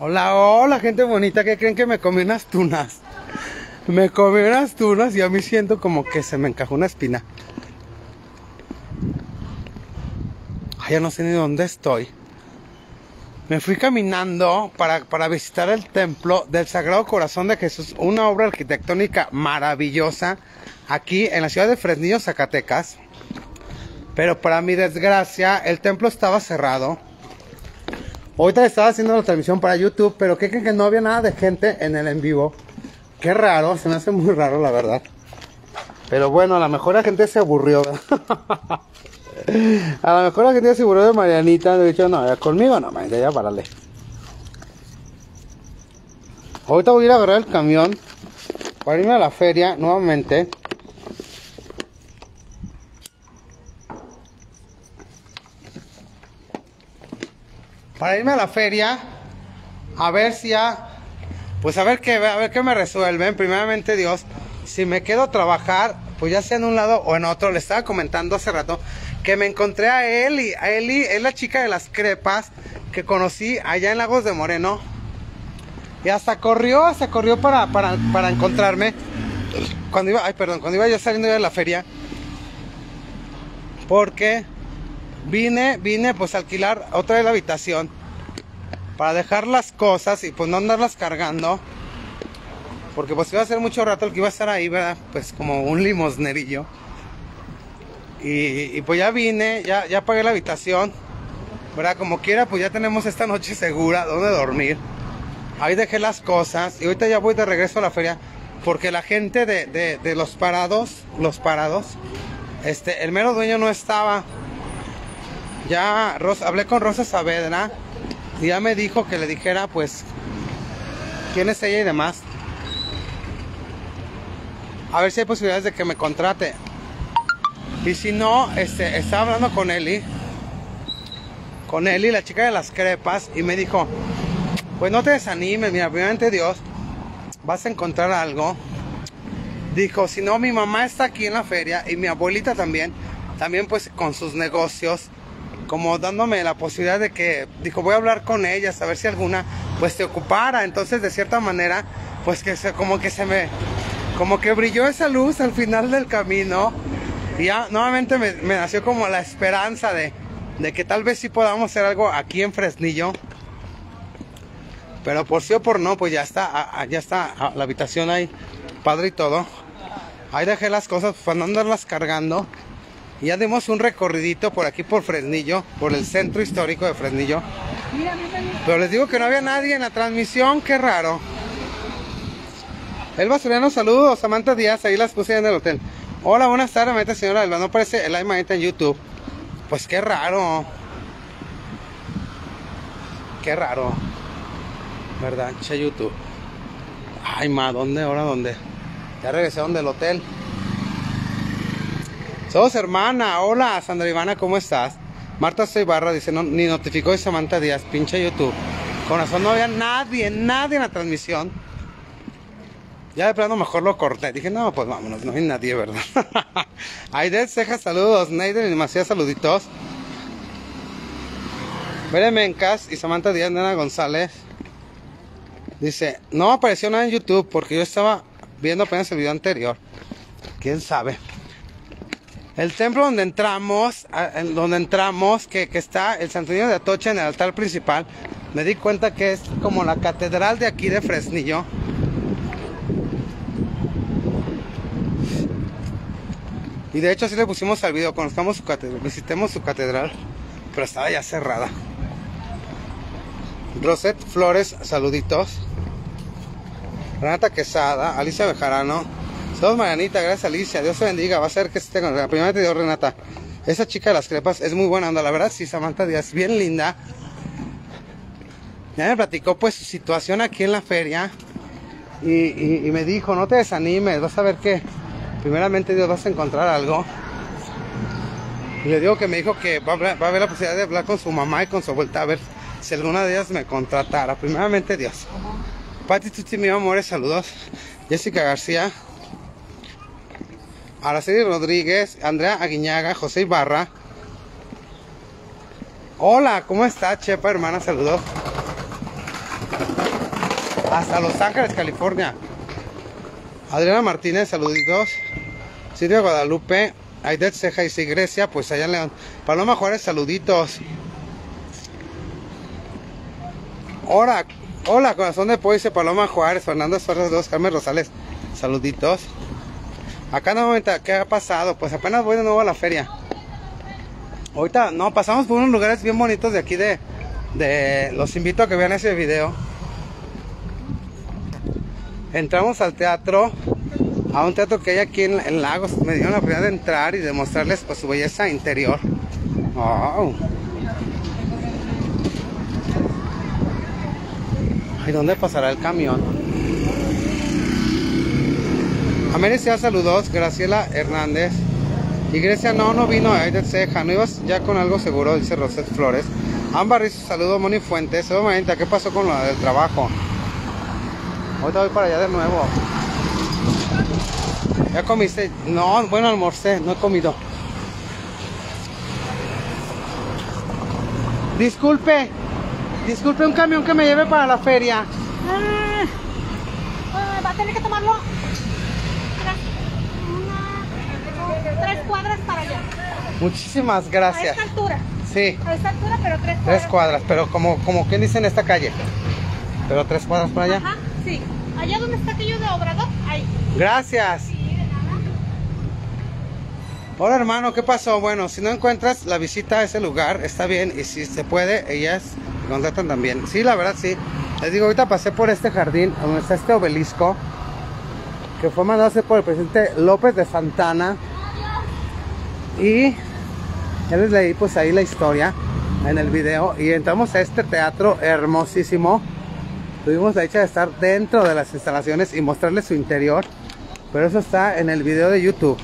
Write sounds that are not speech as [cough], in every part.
Hola, hola, gente bonita. ¿Qué creen que me comí unas tunas? Me comí unas tunas y a mí siento como que se me encajó una espina. Ay, ya no sé ni dónde estoy. Me fui caminando para, para visitar el templo del Sagrado Corazón de Jesús, una obra arquitectónica maravillosa aquí en la ciudad de Fresnillo, Zacatecas. Pero para mi desgracia, el templo estaba cerrado. Ahorita estaba haciendo la transmisión para YouTube, pero ¿qué creen que no había nada de gente en el en vivo? Qué raro, se me hace muy raro la verdad. Pero bueno, a lo mejor la gente se aburrió. [laughs] a lo mejor la gente se aburrió de Marianita. De dicho, no, conmigo no, man, ya párale. Ahorita voy a ir a agarrar el camión para irme a la feria nuevamente. Para irme a la feria a ver si ya pues a ver qué a ver qué me resuelven. Primeramente Dios, si me quedo a trabajar, pues ya sea en un lado o en otro. Le estaba comentando hace rato que me encontré a Eli. A Eli es la chica de las crepas que conocí allá en Lagos de Moreno. Y hasta corrió, hasta corrió para, para, para encontrarme. Cuando iba, ay, perdón, cuando iba yo saliendo de la feria. Porque vine, vine pues a alquilar otra vez la habitación. Para dejar las cosas y pues no andarlas cargando. Porque pues iba a ser mucho rato el que iba a estar ahí, ¿verdad? Pues como un limosnerillo. Y, pues ya vine, ya, ya pagué la habitación. ¿Verdad? Como quiera, pues ya tenemos esta noche segura donde dormir. Ahí dejé las cosas y ahorita ya voy de regreso a la feria porque la gente de, de, de los parados, los parados, este, el mero dueño no estaba. Ya hablé con Rosa Saavedra y ya me dijo que le dijera pues quién es ella y demás. A ver si hay posibilidades de que me contrate. Y si no, este, estaba hablando con Eli, con Eli, la chica de las crepas, y me dijo, pues no te desanimes, mira, primeramente Dios, vas a encontrar algo. Dijo, si no, mi mamá está aquí en la feria y mi abuelita también, también pues con sus negocios, como dándome la posibilidad de que, dijo, voy a hablar con ellas, a ver si alguna pues te ocupara. Entonces, de cierta manera, pues que se, como que se me, como que brilló esa luz al final del camino. Y ya nuevamente me, nació como la esperanza de, de que tal vez sí podamos hacer algo aquí en Fresnillo. Pero por sí o por no, pues ya está, ya está la habitación ahí, padre y todo. Ahí dejé las cosas no andarlas cargando. Y ya dimos un recorridito por aquí por Fresnillo, por el centro histórico de Fresnillo. Pero les digo que no había nadie en la transmisión, qué raro. El basurano, saludos, Samantha Díaz, ahí las puse en el hotel. Hola, buenas tardes, meta señora Elba, no aparece el manita en YouTube. Pues qué raro. Qué raro. ¿Verdad? Che YouTube. Ay, ma, ¿dónde? ¿Ahora dónde? Ya regresaron del hotel. Sos hermana. Hola, Sandra Ivana, ¿cómo estás? Marta Barra dice, no, ni notificó de Samantha Díaz, pinche YouTube. Con razón no había nadie, nadie en la transmisión. Ya de plano mejor lo corté. Dije, no, pues vámonos, no hay nadie, ¿verdad? [laughs] Aide Ceja, saludos. Neiden y demasiados saluditos. Bere Mencas y Samantha Díaz, Nena González. Dice, no apareció nada en YouTube porque yo estaba viendo apenas el video anterior. ¿Quién sabe? El templo donde entramos, en donde entramos, que, que está el Santuario de Atocha en el altar principal, me di cuenta que es como la catedral de aquí de Fresnillo. Y de hecho así le pusimos al video, conozcamos su catedral, visitemos su catedral, pero estaba ya cerrada. Roset Flores, saluditos. Renata Quesada, Alicia Bejarano. Saludos Marianita, gracias Alicia, Dios te bendiga, va a ser que esté con la primera te dio Renata. Esa chica de las crepas es muy buena onda, la verdad sí, Samantha Díaz, bien linda. Ya me platicó pues su situación aquí en la feria y, y, y me dijo, no te desanimes, vas a ver que primeramente Dios vas a encontrar algo. Y le digo que me dijo que va a, haber, va a haber la posibilidad de hablar con su mamá y con su abuelita a ver si alguna de ellas me contratara. Primeramente Dios. Pati Tuti, mi amores, saludos. Jessica García. Araceli Rodríguez, Andrea Aguiñaga, José Ibarra. Hola, ¿cómo está, Chepa, hermana? Saludos. hasta Los Ángeles, California. Adriana Martínez, saluditos. Silvia Guadalupe, Aidet Ceja y Grecia, pues allá León. Paloma Juárez, saluditos. Hola, hola, corazón de pollo, Paloma Juárez, Fernando Suárez 2, Carmen Rosales, saluditos. Acá momento ¿qué ha pasado? Pues apenas voy de nuevo a la feria. Ahorita, no, pasamos por unos lugares bien bonitos de aquí de, de... Los invito a que vean ese video. Entramos al teatro, a un teatro que hay aquí en, Lagos. Me dieron la oportunidad de entrar y de mostrarles pues, su belleza interior. Wow. ¿Y dónde pasará el camión? Americia saludos, Graciela Hernández. Y Grecia no, no vino ahí de ceja, no ibas ya con algo seguro, dice Roset Flores. Ámbar saludo Moni Fuentes. ¿qué pasó con lo del trabajo? Ahorita voy para allá de nuevo. ¿Ya comiste? No, bueno, almorcé, no he comido. Disculpe, disculpe un camión que me lleve para la feria. Ah, ah, va a tener que tomarlo tres cuadras para allá. Muchísimas gracias. A esta altura. Sí. A esta altura, pero tres cuadras. Tres cuadras, pero como, como quien dice en esta calle. Pero tres cuadras para allá. Ajá, sí. Allá donde está aquello de Obrador, ahí. Gracias. Sí, de nada. Hola hermano, ¿qué pasó? Bueno, si no encuentras la visita a ese lugar, está bien. Y si se puede, ellas contratan también. Sí, la verdad sí. Les digo, ahorita pasé por este jardín, donde está este obelisco, que fue mandado a hacer por el presidente López de Santana. Y ya les leí pues ahí la historia en el video y entramos a este teatro hermosísimo. Tuvimos la dicha de estar dentro de las instalaciones y mostrarles su interior. Pero eso está en el video de YouTube.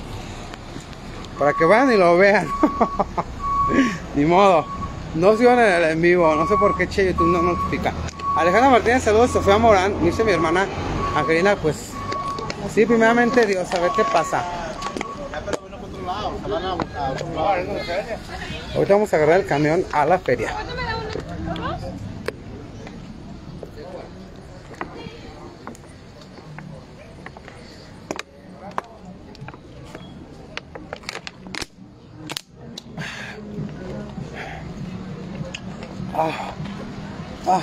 Para que vayan y lo vean. [laughs] Ni modo. No sigan en el en vivo. No sé por qué che YouTube no notifica. Alejandra Martínez, saludos. Sofía Morán. Dice mi hermana Angelina, pues. Sí, primeramente Dios, a ver qué pasa. Ahorita vamos a agarrar el camión a la feria. Ah, ah.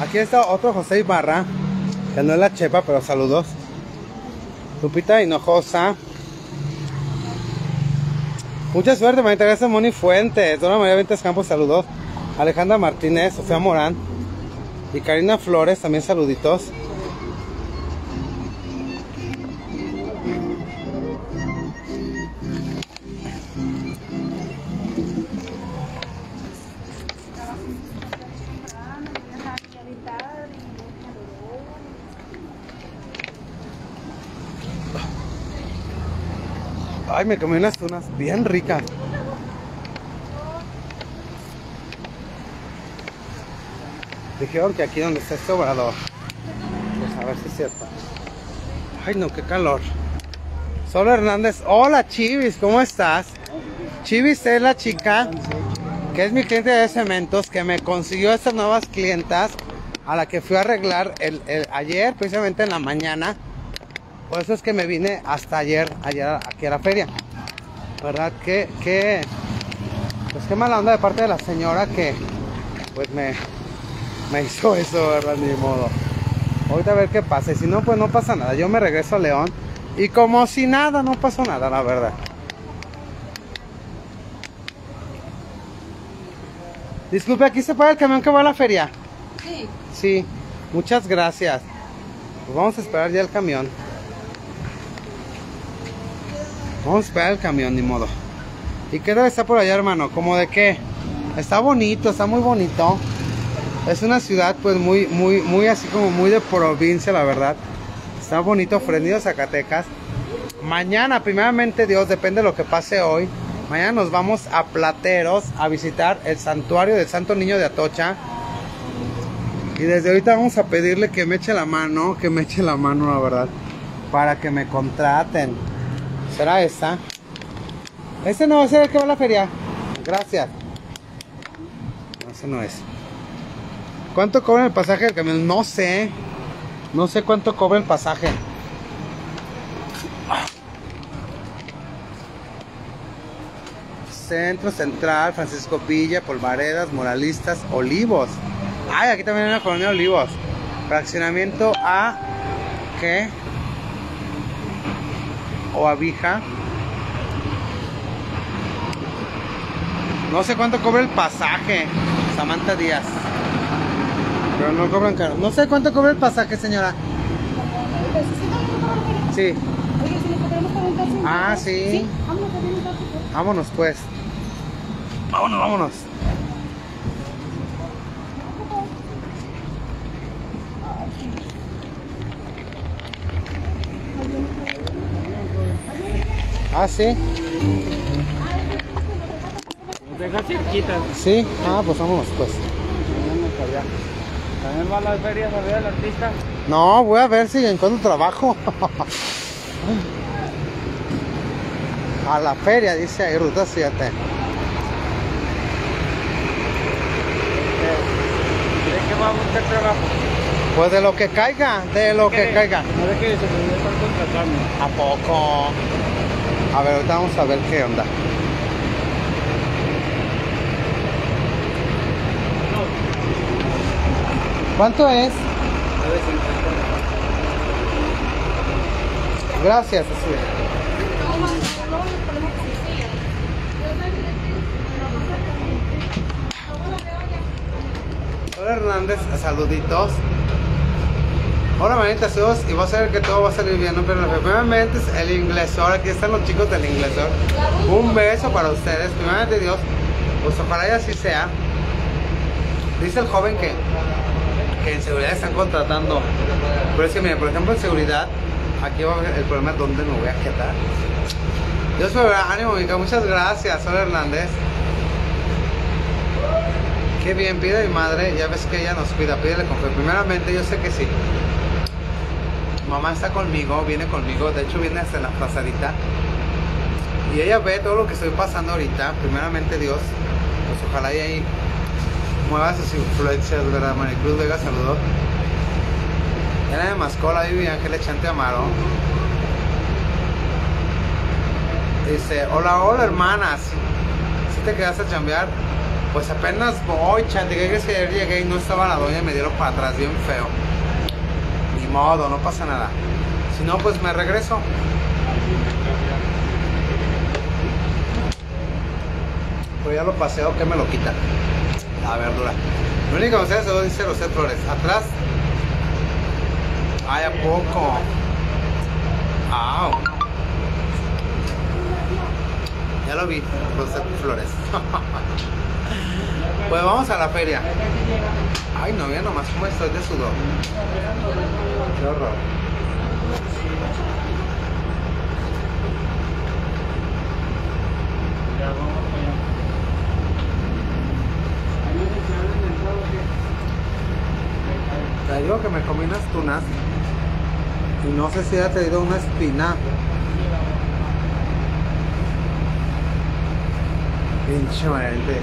Aquí está otro José Ibarra, que no es la chepa, pero saludos. Lupita Hinojosa. Mucha suerte, manita. Gracias, Moni Fuentes. Dona María Ventas Campos, saludos. Alejandra Martínez, Sofía Morán. Y Karina Flores, también saluditos. Me comí unas tunas bien ricas. Dijeron que aquí donde está este obrador. Pues a ver si es cierto. Ay, no, qué calor. Solo Hernández. Hola, Chivis, ¿cómo estás? Chivis es la chica que es mi cliente de cementos que me consiguió estas nuevas clientas a la que fui a arreglar el, ayer, precisamente en la mañana por eso es que me vine hasta ayer, ayer aquí a la feria. ¿Verdad? Que, que, pues qué mala onda de parte de la señora que, pues me, me [laughs] hizo eso, ¿verdad? Ni modo. Ahorita a ver qué pasa. Y si no, pues no pasa nada. Yo me regreso a León. Y como si nada, no pasó nada, la verdad. Disculpe, ¿aquí se paga el camión que va a la feria? Sí. Sí, muchas gracias. Pues vamos a esperar ya el camión. Vamos a esperar el camión, ni modo. ¿Y qué debe estar por allá, hermano? ¿Como de qué? Está bonito, está muy bonito. Es una ciudad, pues, muy, muy, muy así como muy de provincia, la verdad. Está bonito, Frendido Zacatecas. Mañana, primeramente Dios, depende de lo que pase hoy. Mañana nos vamos a Plateros a visitar el santuario del Santo Niño de Atocha. Y desde ahorita vamos a pedirle que me eche la mano, que me eche la mano, la verdad, para que me contraten. ¿Será esta? Este no, ese es el que va a la feria. Gracias. No, ese no es. ¿Cuánto cobra el pasaje del camión? No sé. No sé cuánto cobra el pasaje. Centro Central, Francisco Villa, Polvaredas, Moralistas, Olivos. Ay, aquí también hay una colonia de Olivos. Fraccionamiento A. ¿Qué? O Abija. No sé cuánto cobra el pasaje. Samantha Díaz. Pero no cobran caro. No sé cuánto cobra el pasaje, señora. Sí. Ah, sí. Favor. Vámonos pues. Vámonos, vámonos. Ah, sí. Nos deja cerquita. Sí. Ah, pues vámonos pues. También va a las ferias a ver al artista. No, voy a ver si encuentro trabajo. [laughs] A la feria, dice ahí, ruta 7. ¿De qué va a buscar trabajo? Pues de lo que caiga, de lo que caiga. No de que se me contratando. ¿A poco? A ver, ahorita vamos a ver qué onda. ¿Cuánto es? Gracias, así. Hernández, saluditos. Hola manita, saludos y vas a ver que todo va a salir bien, ¿no? pero primeramente es el inglés, ahora aquí están los chicos del inglés. Un beso para ustedes, primeramente Dios, pues ojalá y así sea. Dice el joven que, que en seguridad están contratando, pero es que mira, por ejemplo en seguridad, aquí va el problema es dónde me voy a quedar. Dios me verá, ánimo, mica, muchas gracias, hola Hernández. Qué bien, pide mi madre, ya ves que ella nos cuida, pídele con fe. Primeramente, yo sé que sí. Mamá está conmigo, viene conmigo, de hecho viene hasta la plazadita. Y ella ve todo lo que estoy pasando ahorita. Primeramente, Dios, pues ojalá y ahí mueva sus influencias, ¿verdad? Maricruz Vega, saludos. Yana de Mascola, Vivi Ángel Chante Amaro. Dice, hola, hola hermanas. Si te quedaste a chambear, pues apenas voy, chante, que ayer llegué y no estaba la doña y me dieron para atrás bien feo. Modo, no pasa nada. Si no, pues me regreso. Pues ya lo paseo, que me lo quita? La verdura. Lo único que se dice Rosette Flores. Atrás. Ay, ¿a poco? Ya lo vi, Rosette Flores. [laughs] pues vamos a la feria. Ay, no, ya nomás como estoy de sudor. Qué horror. Te digo que me comí unas tunas y no sé si ha traído una espina. Pinche valiente de.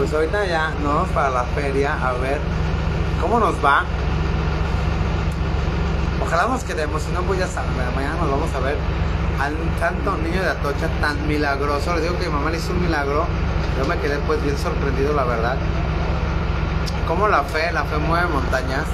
Pues ahorita ya nos vamos para la feria a ver cómo nos va. Ojalá nos quedemos, si no pues ya saben, mañana nos vamos a ver al tanto niño de Atocha tan milagroso. Les digo que mi mamá le hizo un milagro. Yo me quedé pues bien sorprendido la verdad. Como la fe, la fe mueve montañas.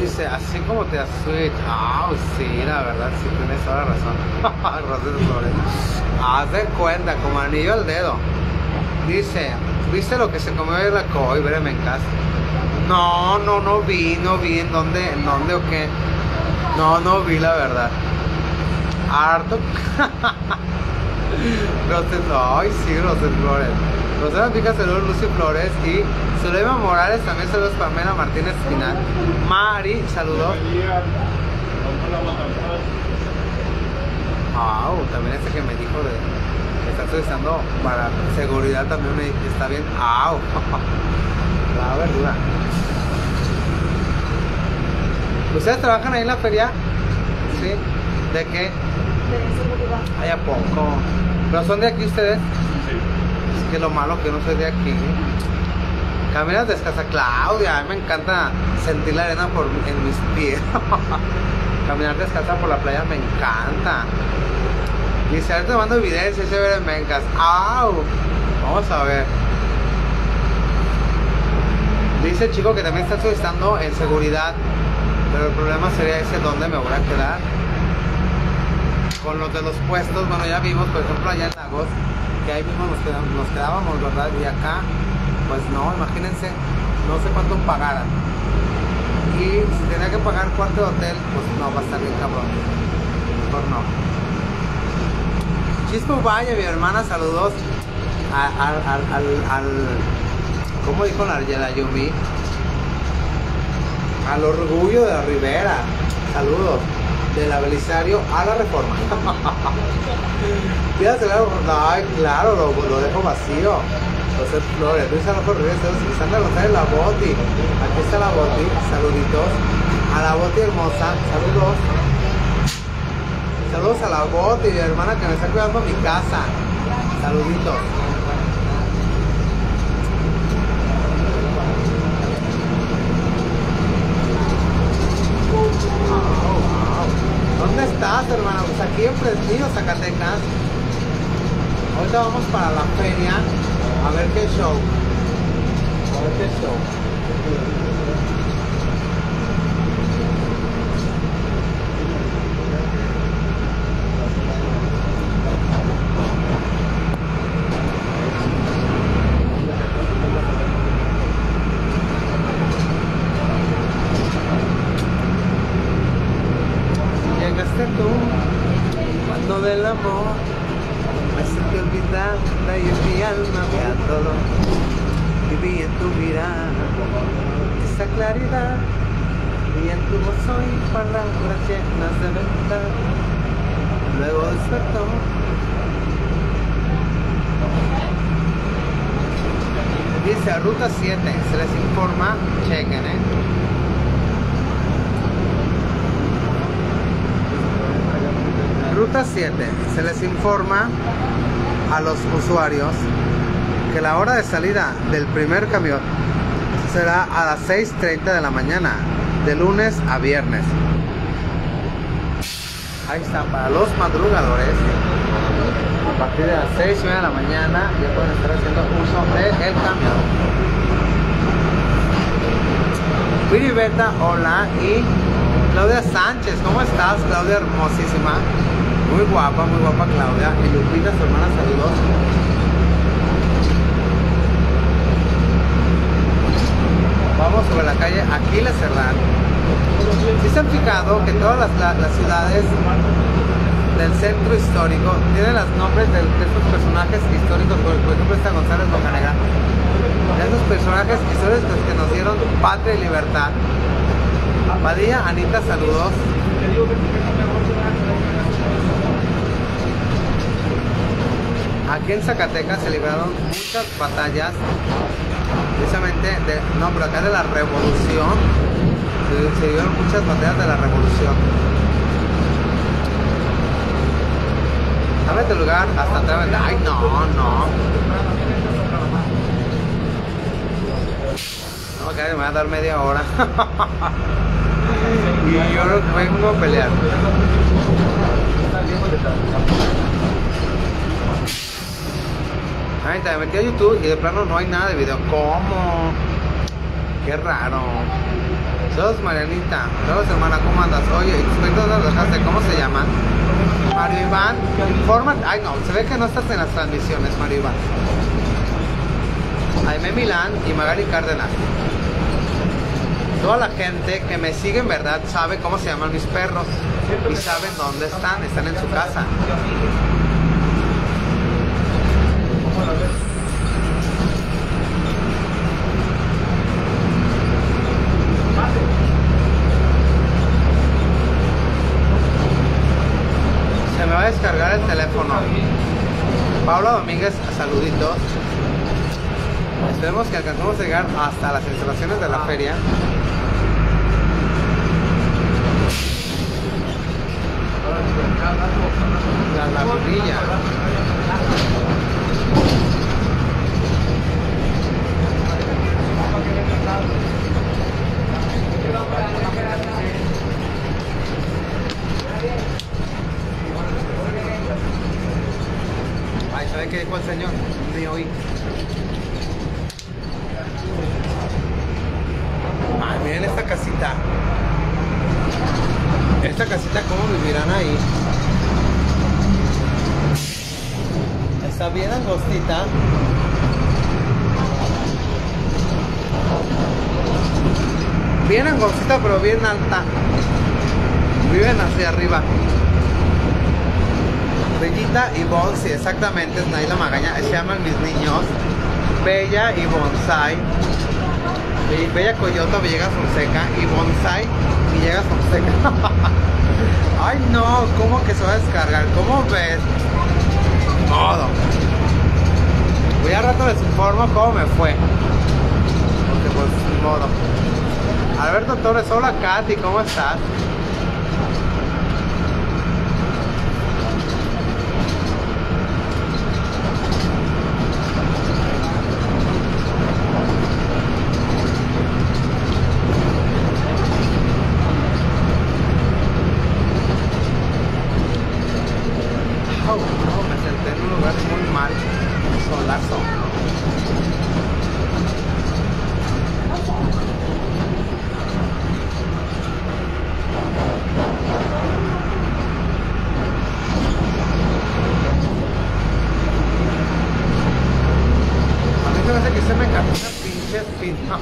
Dice, así como te asuit. Ah, sí, la verdad, sí tienes toda la razón. [laughs] Haz de cuenta, como anillo al dedo. Dice, ¿viste lo que se comió el y Vereme en casa. No, no, no vi, no vi en dónde, en dónde o qué. No, no vi la verdad. Harto. [laughs] Rosel, ay sí, Rosel Flores. Rosela Pica, saludos Lucio Flores y Zulema Morales, también saludos Pamela Martínez Espinal. Mari, saludos. Au, también este que me dijo de que está solicitando para seguridad también me está bien. Au, [laughs] la verdura. ¿Ustedes trabajan ahí en la feria? Sí. ¿De qué? Hay a poco. ¿Pero son de aquí ustedes? Que lo malo que no soy de aquí. Caminas descalza, Claudia. A mí me encanta sentir la arena por, en mis pies. [laughs] Caminar descalza por la playa me encanta. Dice, ahorita te mando evidencia, se en Mencas. ¡Au! Vamos a ver. Dice el chico que también está solicitando en seguridad. Pero el problema sería ese dónde me voy a quedar. Con los de los puestos, bueno ya vimos, por ejemplo allá en Lagos, ahí mismo nos, quedam- nos quedábamos, ¿verdad? Y acá, pues no, imagínense, no sé cuánto pagaran. Y si tenía que pagar cuarto de hotel, pues no, va a estar bien cabrón. Mejor no. Chispo Valle, mi hermana, saludos al, al, al, al- ¿cómo dijo la, Yumi? Al orgullo de la Ribera. Saludos. Del Belisario a la Reforma. Ay, claro, lo, dejo vacío. José Flores, Luis Alonso Rivera, Sandra González La Boti. Aquí está la Boti, saluditos. A la Boti hermosa, saludos. Saludos a la Boti, mi hermana que me está cuidando mi casa. Saluditos. ¿Dónde estás, hermano? Pues aquí en Fresnillo, Zacatecas. Ahorita vamos para la feria a ver qué show. A ver qué show. Llegaste tú cuando del amor. Me sentí olvidada y en mi alma había todo y vi en tu mirada esa claridad. Y en tu voz hoy palabras llenas de verdad. Luego despertó. Dice ruta 7 se les informa chequen eh Ruta 7. Se les informa a los usuarios que la hora de salida del primer camión será a las 6.30 de la mañana, de lunes a viernes. Ahí está, para los madrugadores, a partir de las 6 y media de la mañana ya pueden estar haciendo uso del camión. Wiribeta, hola, y Claudia Sánchez, ¿cómo estás? Claudia hermosísima, muy guapa, muy guapa Claudia, y Lupita, su hermana, saludos. Vamos sobre la calle Aquiles Cerdán. Si se han fijado que todas las, la- las ciudades del centro histórico tienen los nombres de, de estos personajes históricos, por, ejemplo esta González Bocanegra, de esos personajes históricos que nos dieron patria y libertad. Padilla, Anita, saludos. Aquí en Zacatecas se libraron muchas batallas, precisamente, de, no, pero acá de la revolución, se, dieron muchas batallas de la revolución. ¿Sabes del lugar? Hasta atrás, ay no, no. No, que me va a dar media hora. [laughs] y yo vengo a pelear. Ay, te metí a YouTube y de plano no hay nada de video. ¿Cómo? Qué raro. Saludos Marianita. Saludos hermana, ¿cómo andas? Oye, ¿y tus cuentos dónde los dejaste? ¿Cómo se llaman? Mario Iván, informa. Ay no, se ve que no estás en las transmisiones, Mario Iván. Jaime Milán y Magali Cárdenas. Toda la gente que me sigue en verdad sabe cómo se llaman mis perros y saben dónde están, están en su casa. descargar el teléfono. Paula Domínguez, saluditos. Esperemos que alcancemos a llegar hasta las instalaciones de la feria. La, la ¿sabe qué el señor? Ni oí. Ay, miren esta casita. Esta casita, ¿cómo vivirán ahí? Está bien angostita. Bien angostita, pero bien alta. Viven hacia arriba. Bellita y Bonsi, exactamente, es Naila Magaña. Se llaman mis niños. Bella y Bonsai. Be- Bella Coyota, Villegas Fonseca. Y Bonsai, Villegas Fonseca. [laughs] Ay, no, ¿cómo que se va a descargar? ¿Cómo ves? Modo. Voy a rato les informo cómo me fue. Porque pues, modo. Alberto Torres, hola Katy, ¿cómo estás? Au, no, me senté en un lugar muy mal, solazo. A mí se me hace que se me cayó una pinche espina.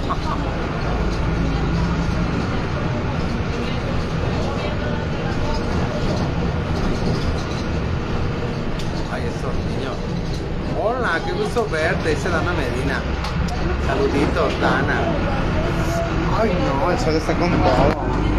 Ay, esos niños. Hola, qué gusto verte, dice Dana Medina. Saluditos, Dana. Ay, no, el sol está con todo.